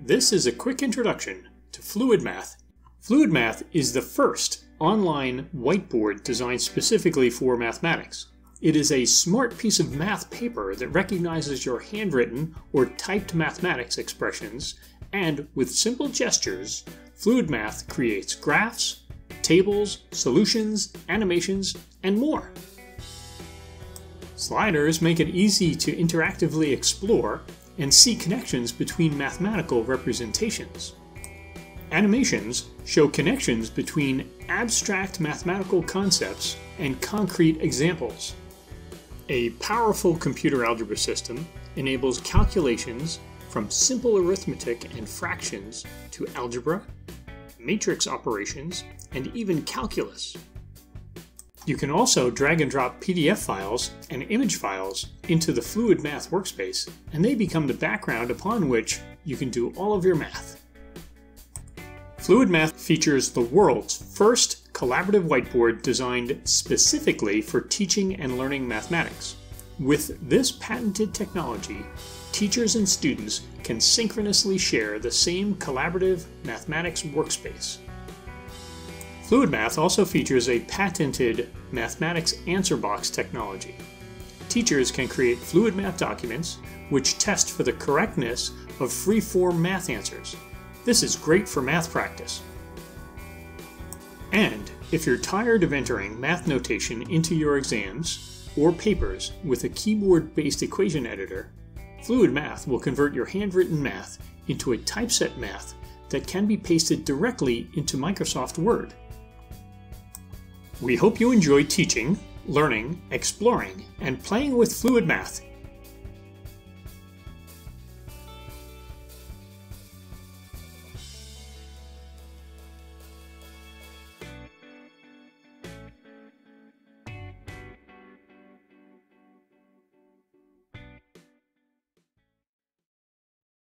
This is a quick introduction to FluidMath. Fluid Math is the first online whiteboard designed specifically for mathematics. It is a smart piece of math paper that recognizes your handwritten or typed mathematics expressions, and with simple gestures, FluidMath creates graphs, tables, solutions, animations, and more. Sliders make it easy to interactively explore and see connections between mathematical representations. Animations show connections between abstract mathematical concepts and concrete examples. A powerful computer algebra system enables calculations from simple arithmetic and fractions to algebra, matrix operations, and even calculus. You can also drag and drop PDF files and image files into the FluidMath workspace, and they become the background upon which you can do all of your math. FluidMath features the world's first collaborative whiteboard designed specifically for teaching and learning mathematics. With this patented technology, teachers and students can synchronously share the same collaborative mathematics workspace. FluidMath also features a patented mathematics answer box technology. Teachers can create FluidMath documents which test for the correctness of free-form math answers. This is great for math practice. And if you're tired of entering math notation into your exams or papers with a keyboard-based equation editor, FluidMath will convert your handwritten math into a typeset math that can be pasted directly into Microsoft Word. We hope you enjoy teaching, learning, exploring, and playing with FluidMath